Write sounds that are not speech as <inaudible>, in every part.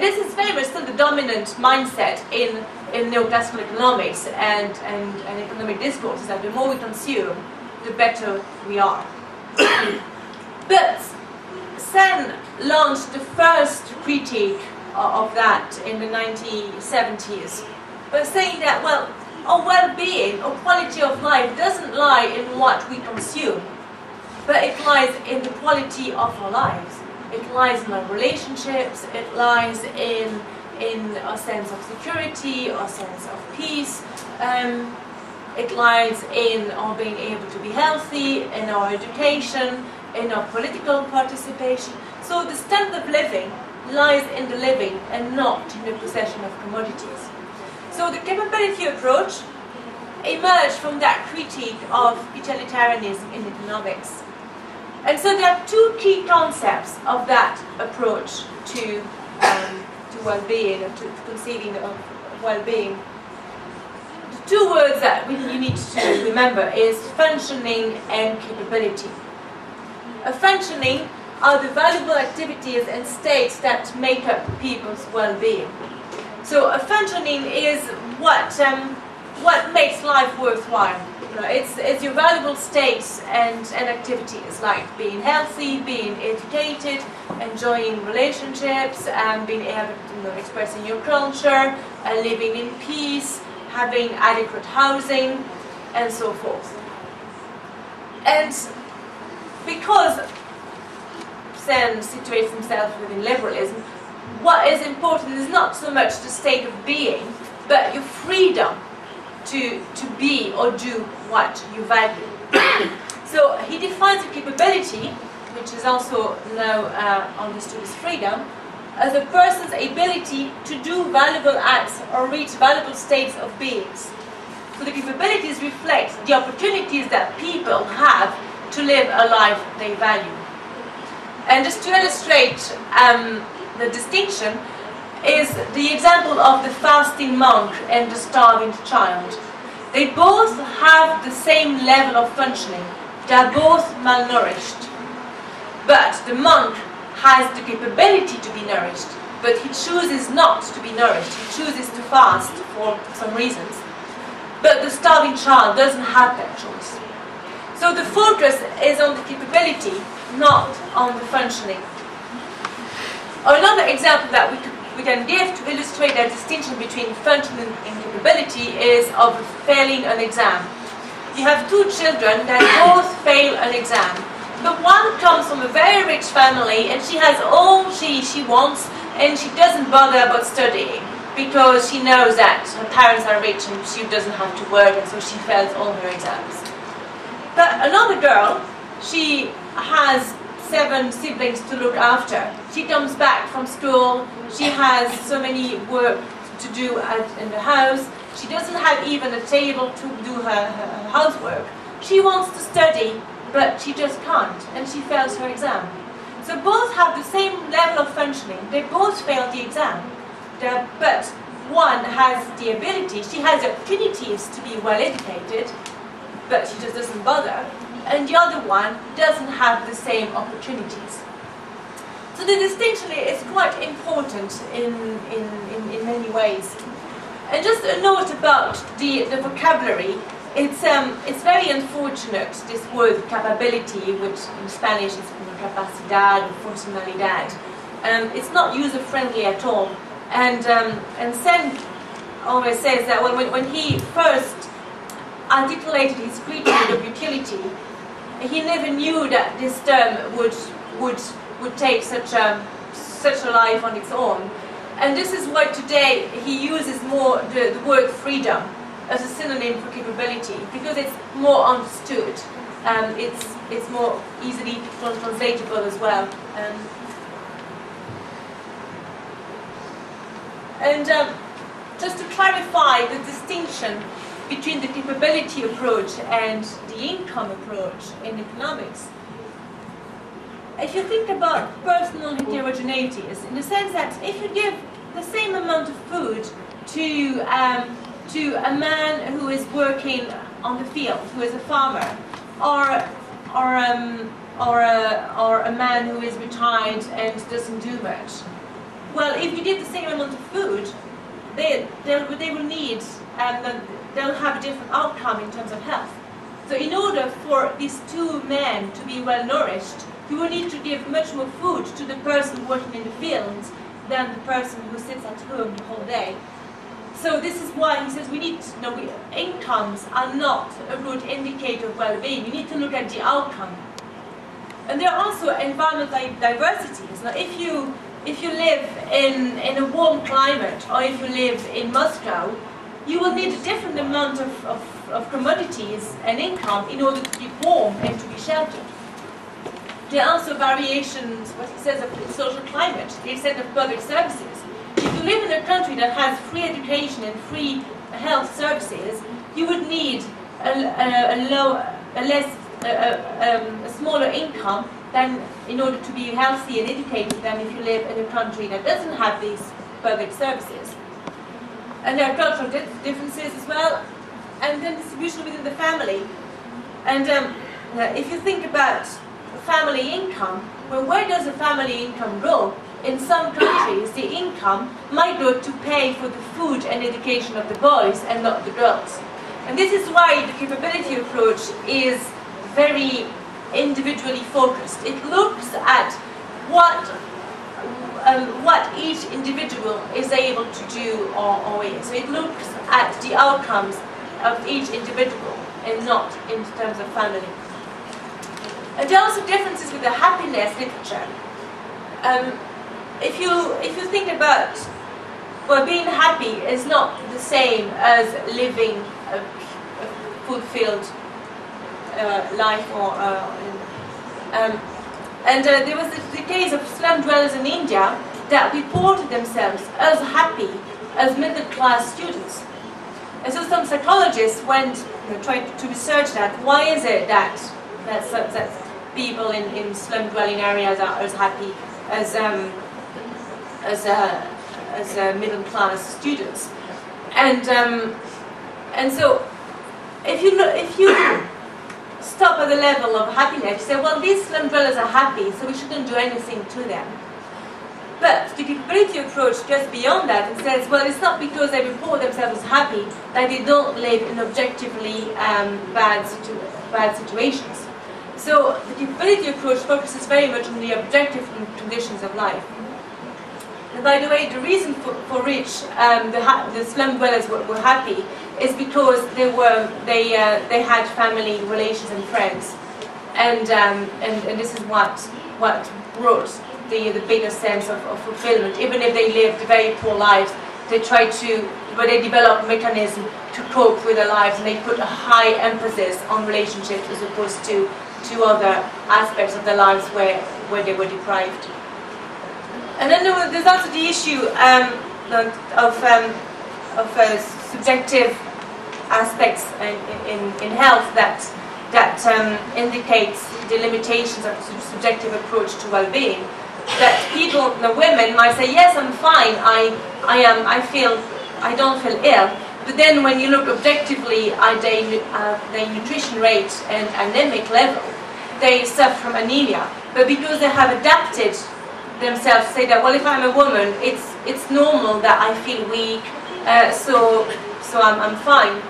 And this is very much still the dominant mindset in, in neoclassical economics and, and, and economic discourse, is that the more we consume, the better we are. <coughs> but Sen launched the first critique of that in the 1970s by saying that, well, our well-being, our quality of life doesn't lie in what we consume, but it lies in the quality of our lives. It lies in our relationships, it lies in, in a sense of security, a sense of peace. Um, it lies in our being able to be healthy, in our education, in our political participation. So the standard of living lies in the living and not in the possession of commodities. So the capability approach emerged from that critique of utilitarianism in economics. And so there are two key concepts of that approach to, um, to well-being and to, conceiving of well-being. The two words that we, you need to remember is functioning and capability. A functioning are the valuable activities and states that make up people's well-being. So a functioning is what um, what makes life worthwhile. Know, it's, it's your valuable states and, and activities like being healthy, being educated, enjoying relationships, and being able you know, expressing your culture, uh, living in peace, having adequate housing, and so forth. And because Sen situates himself within liberalism, what is important is not so much the state of being, but your freedom to, to be or do what you value. <coughs> so he defines a capability, which is also now uh, understood as freedom, as a person's ability to do valuable acts or reach valuable states of beings. So the capabilities reflect the opportunities that people have to live a life they value. And just to illustrate um, the distinction, is the example of the fasting monk and the starving child. They both have the same level of functioning. They are both malnourished. But the monk has the capability to be nourished, but he chooses not to be nourished. He chooses to fast for some reasons. But the starving child doesn't have that choice. So the focus is on the capability, not on the functioning. Another example that we could we can give to illustrate that distinction between function and capability is of failing an exam. You have two children that both fail an exam. The one comes from a very rich family and she has all she, she wants and she doesn't bother about studying because she knows that her parents are rich and she doesn't have to work and so she fails all her exams. But another girl, she has seven siblings to look after. She comes back from school, she has so many work to do at, in the house, she doesn't have even a table to do her, her housework. She wants to study, but she just can't, and she fails her exam. So both have the same level of functioning, they both fail the exam, but one has the ability, she has the opportunities to be well educated, but she just doesn't bother and the other one doesn't have the same opportunities. So the distinction is quite important in, in, in, in many ways. And just a note about the, the vocabulary. It's, um, it's very unfortunate, this word capability, which in Spanish is capacidad funcionalidad. Um, it's not user-friendly at all. And, um, and Sen always says that when, when he first articulated his critique <coughs> of utility, he never knew that this term would would would take such a such a life on its own. And this is why today he uses more the, the word freedom as a synonym for capability because it's more understood. Um, it's it's more easily translatable as well. Um, and um, just to clarify the distinction between the capability approach and the income approach in economics. If you think about personal heterogeneities, in the sense that if you give the same amount of food to, um, to a man who is working on the field, who is a farmer, or, or, um, or, a, or a man who is retired and doesn't do much, well, if you give the same amount of food, they, they will need, um, they'll have a different outcome in terms of health. So in order for these two men to be well nourished, you will need to give much more food to the person working in the fields than the person who sits at home the whole day. So this is why he says we need, you know, incomes are not a good indicator of well-being. You need to look at the outcome. And there are also environmental diversities. Now, if you if you live in, in a warm climate or if you live in Moscow, you will need a different amount of, of, of commodities and income in order to be warm and to be sheltered. There are also variations, what he says, of social climate, the extent of public services. If you live in a country that has free education and free health services, you would need a, a, a low, a less, a, um, a smaller income than in order to be healthy and educated than if you live in a country that doesn't have these public services. And there are cultural differences as well, and then distribution within the family. And um, if you think about family income, well, where does the family income go? In some countries, the income might go to pay for the food and education of the boys and not the girls. And this is why the capability approach is very individually focused. It looks at what um, what each individual is able to do or, or. So it looks at the outcomes of each individual and not in terms of family. And there are also differences with the happiness literature. Um, if you if you think about well, being happy is not the same as living a, a fulfilled uh, life or uh, um, and uh, there was the, case of slum dwellers in India that reported themselves as happy as middle class students. And so some psychologists went you know, trying to research that. Why is it that that, that people in, in slum dwelling areas are as happy as um, as uh, as uh, middle class students? And um, and so if you look, if you stop at the level of happiness. You say, well, these slum dwellers are happy, so we shouldn't do anything to them. But the capability approach goes beyond that and says, well, it's not because they report themselves as happy that they don't live in objectively um, bad, situ bad situations. So the capability approach focuses very much on the objective conditions of life. And by the way, the reason for, for which um, the, the slum dwellers were, were happy is because they were they uh, they had family relations and friends, and um, and, and this is what what brought the the bigger sense of, of fulfillment. Even if they lived a very poor lives, they tried to but they developed mechanism to cope with their lives, and they put a high emphasis on relationships as opposed to to other aspects of their lives where where they were deprived. And then there was, there's also the issue um, of um, of uh, subjective aspects in, in, in health that, that um, indicates the limitations of the subjective approach to well-being. That people, the women might say, yes, I'm fine, I, I, am, I feel, I don't feel ill, but then when you look objectively at their, uh, their nutrition rate and anemic level, they suffer from anemia. But because they have adapted themselves say that, well, if I'm a woman, it's, it's normal that I feel weak, uh, so, so I'm, I'm fine.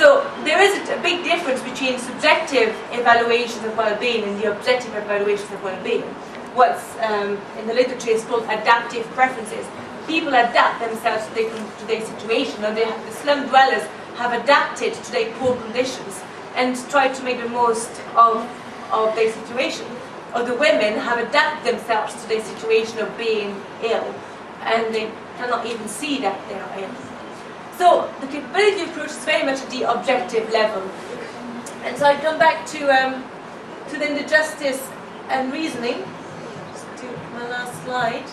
So there is a big difference between subjective evaluations of well-being and the objective evaluations of well-being. What's um, in the literature is called adaptive preferences. People adapt themselves to their, to their situation, and they, the slum dwellers have adapted to their poor conditions and try to make the most of, of their situation. Or the women have adapted themselves to their situation of being ill, and they cannot even see that they are ill. So the capability approach is very much at the objective level. And so I come back to um, to then the justice and reasoning. Just do my last slide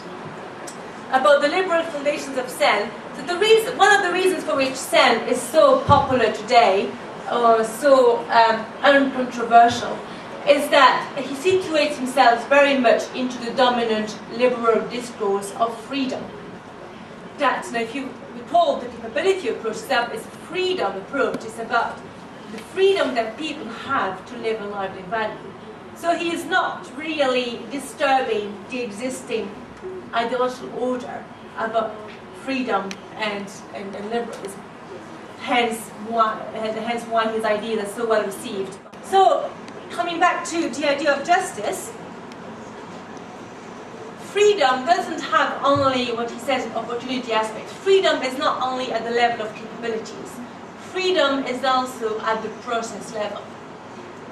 about the liberal foundations of Sen. So the reason, one of the reasons for which Sen is so popular today, or so um, uncontroversial, is that he situates himself very much into the dominant liberal discourse of freedom. That, now if you called the capability approach itself is freedom approach. It's about the freedom that people have to live a life in value. So he is not really disturbing the existing ideological order. about freedom and, and, and liberalism. Hence why, hence his ideas are so well received. So, coming back to the idea of justice, freedom doesn't have only what he says opportunity aspect. Freedom is not only at the level of capabilities. Freedom is also at the process level.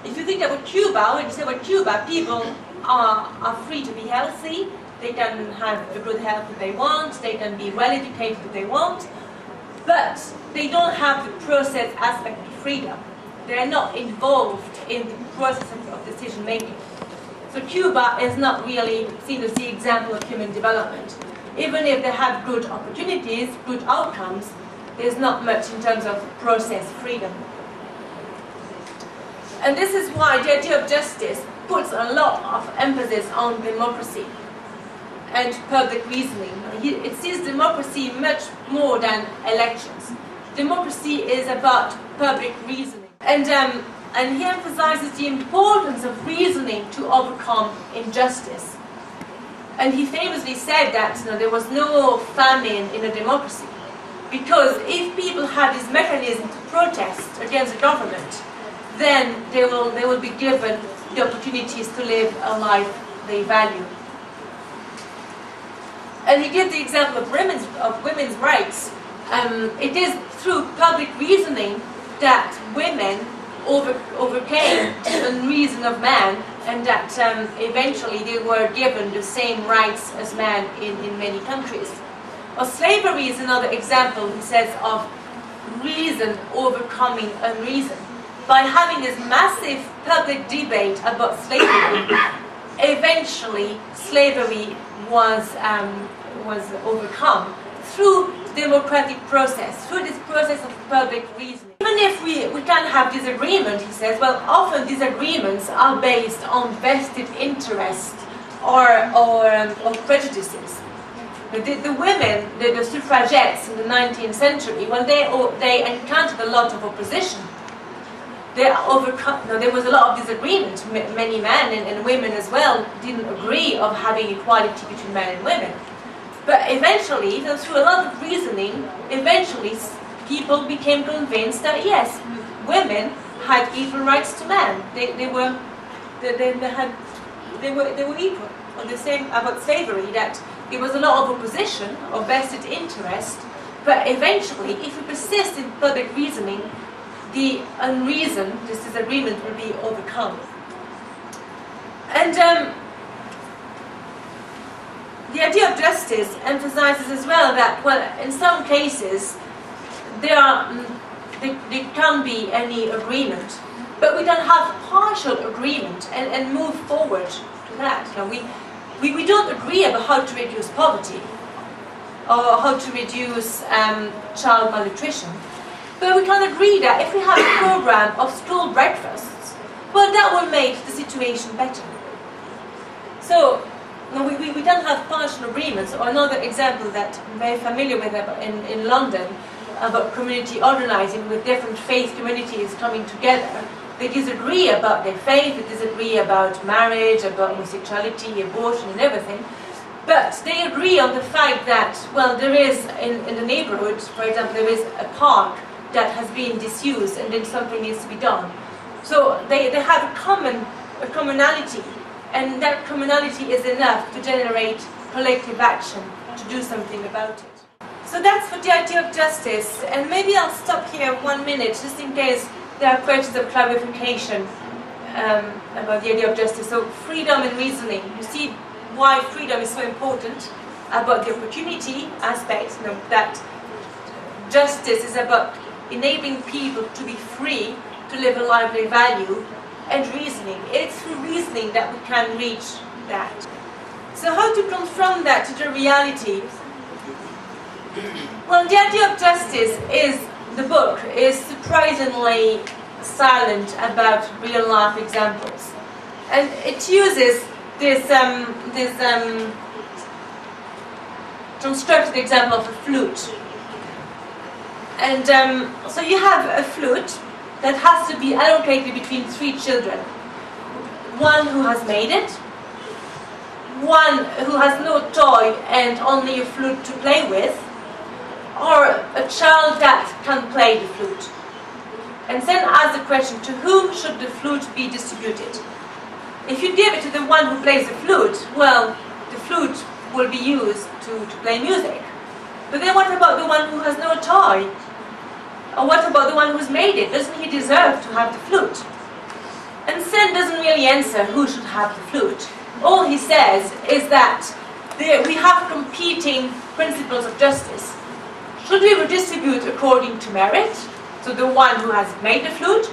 If you think about Cuba, when you say about Cuba, people are, are free to be healthy, they can have a good health if they want, they can be well educated if they want, but they don't have the process aspect of freedom. They're not involved in the process of decision making. So Cuba is not really seen as the example of human development. Even if they have good opportunities, good outcomes, there's not much in terms of process freedom. And this is why the idea of justice puts a lot of emphasis on democracy and public reasoning. It sees democracy much more than elections. Democracy is about public reasoning. And um, and he emphasizes the importance of reasoning to overcome injustice. And he famously said that you know, there was no famine in a democracy. Because if people have this mechanism to protest against the government, then they will, they will be given the opportunities to live a life they value. And he gives the example of women's, of women's rights. Um, it is through public reasoning that women over, overcame the unreason of man and that um, eventually they were given the same rights as man in, in many countries. Well, slavery is another example, he says, of reason overcoming unreason. By having this massive public debate about slavery, eventually slavery was, um, was overcome through democratic process, through this process of public reasoning. Even if we, we can have disagreement, he says, well, often disagreements are based on vested interest or, or, um, or prejudices. The, the women, the, the, suffragettes in the 19th century, when they, they encountered a lot of opposition, they overcome, no, there was a lot of disagreement. many men and, and women as well didn't agree of having equality between men and women. But eventually, through a lot of reasoning, eventually people became convinced that yes, women had equal rights to men. They, they were they, they, had they were they were equal. On the same about slavery, that there was a lot of opposition or vested interest, but eventually, if we persist in public reasoning, the unreason, this disagreement, will be overcome. And um, the idea of justice emphasizes as well that, well, in some cases, there, are, mm, there, can't be any agreement, but we can have partial agreement and, and move forward to that. You know, we, we, we don't agree about how to reduce poverty or how to reduce um, child malnutrition, but we can agree that if we have a program of school breakfasts, well, that will make the situation better. So no, we, we, we don't have partial agreements. Or another example that I'm very familiar with in, in London about community organizing with different faith communities coming together. They disagree about their faith, they disagree about marriage, about homosexuality, abortion, and everything. But they agree on the fact that, well, there is in, in the neighborhood, for example, there is a park that has been disused and then something needs to be done. So they, they have a common a commonality and that commonality is enough to generate collective action to do something about it. So that's for the idea of justice, and maybe I'll stop here one minute just in case there are questions of clarification um, about the idea of justice. So freedom and reasoning, you see why freedom is so important about the opportunity aspect, you know, that justice is about enabling people to be free to live a life they value and reasoning. It's through reasoning that we can reach that. So how to confront that to the reality? Well, the idea of justice is, the book is surprisingly silent about real life examples. And it uses this, um, this um, example of a flute. And um, so you have a flute that has to be allocated between three children. One who has made it, one who has no toy and only a flute to play with, or a child that can play the flute? And then ask the question, to whom should the flute be distributed? If you give it to the one who plays the flute, well, the flute will be used to, to play music. But then what about the one who has no toy? Or what about the one who's made it? Doesn't he deserve to have the flute? And Sen doesn't really answer who should have the flute. All he says is that we have competing principles of justice. Should we redistribute according to merit, so the one who has made the flute?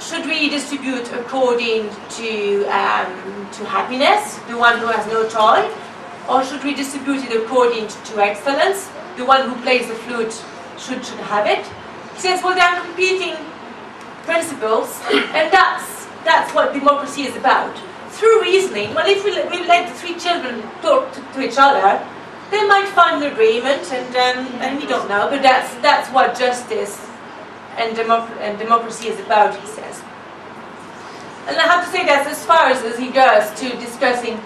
Should we distribute according to, um, to happiness, the one who has no toy? Or should we distribute it according to excellence, the one who plays the flute should, should have it? Since well, there are competing principles, <coughs> and that's, that's what democracy is about. Through reasoning, well, if we, we let the three children talk to, to each other, they might find an agreement, and, um, and we don't know, but that's, that's what justice and, and democracy is about, he says. And I have to say that as far as, as he goes to discussing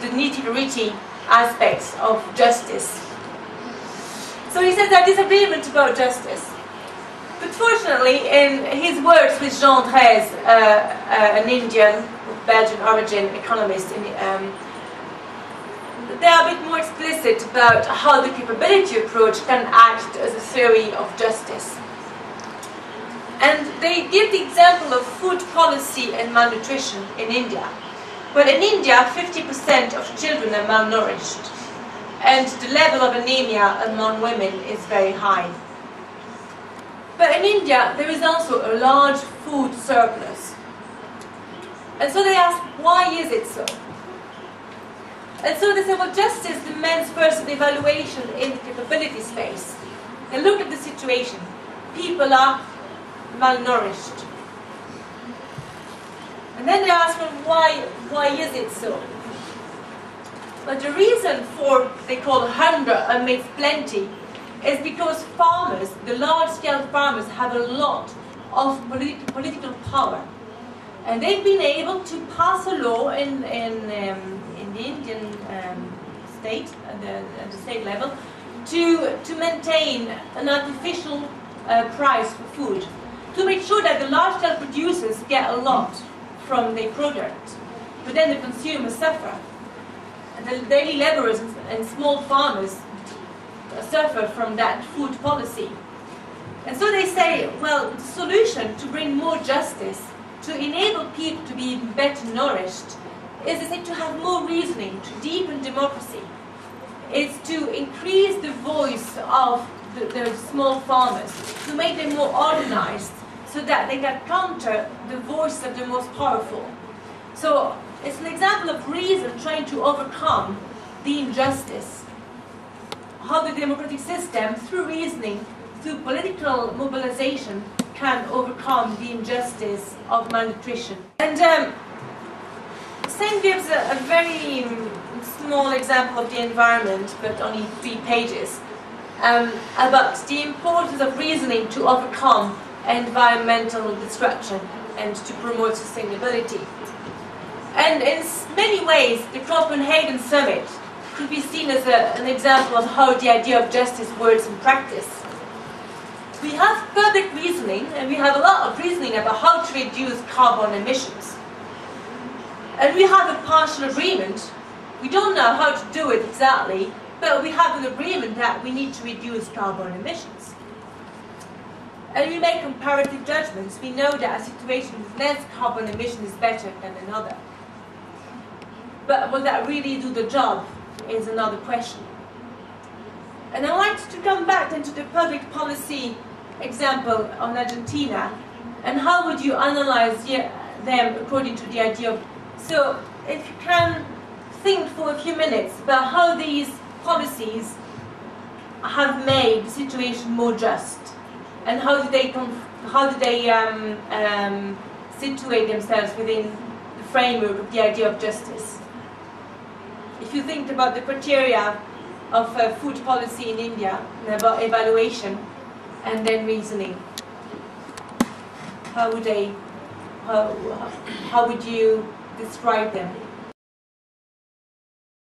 the nitty-gritty aspects of justice. So he says there disagreement about justice. But fortunately, in his works with Jean Drèze, uh, uh, an Indian, Belgian origin economist, in, um, they are a bit more explicit about how the capability approach can act as a theory of justice. And they give the example of food policy and malnutrition in India. Well, in India, 50% of children are malnourished, and the level of anemia among women is very high. But in India, there is also a large food surplus. And so they ask, why is it so? And so they say, well, justice demands first an evaluation in the capability space. And look at the situation. People are malnourished. And then they ask, well, why, why is it so? But the reason for, they call hunger amidst plenty, is because farmers, the large-scale farmers, have a lot of politi political power. And they've been able to pass a law in, in, um, in the Indian um, state, at the, at the, state level, to, to maintain an artificial uh, price for food, to make sure that the large-scale producers get a lot from their product, but then the consumers suffer. The daily laborers and small farmers suffer from that food policy. And so they say, well, the solution to bring more justice, to enable people to be better nourished, is to have more reasoning, to deepen democracy. It's to increase the voice of the, the small farmers, to make them more organized, so that they can counter the voice of the most powerful. So it's an example of reason trying to overcome the injustice how the democratic system, through reasoning, through political mobilization, can overcome the injustice of malnutrition. And um, Sen gives a, a, very small example of the environment, but only three pages, um, about the importance of reasoning to overcome environmental destruction and to promote sustainability. And in many ways, the Copenhagen Summit could be seen as a, an example of how the idea of justice works in practice. We have public reasoning, and we have a lot of reasoning about how to reduce carbon emissions. And we have a partial agreement. We don't know how to do it exactly, but we have an agreement that we need to reduce carbon emissions. And we make comparative judgments. We know that a situation with less carbon emission is better than another. But will that really do the job? is another question. And I want to come back into the public policy example on Argentina and how would you analyze them according to the idea of so if you can think for a few minutes about how these policies have made the situation more just and how do they how do they um, um, situate themselves within the framework of the idea of justice? If you think about the criteria of uh, food policy in India, about evaluation and then reasoning, how would they, how, how would you describe them?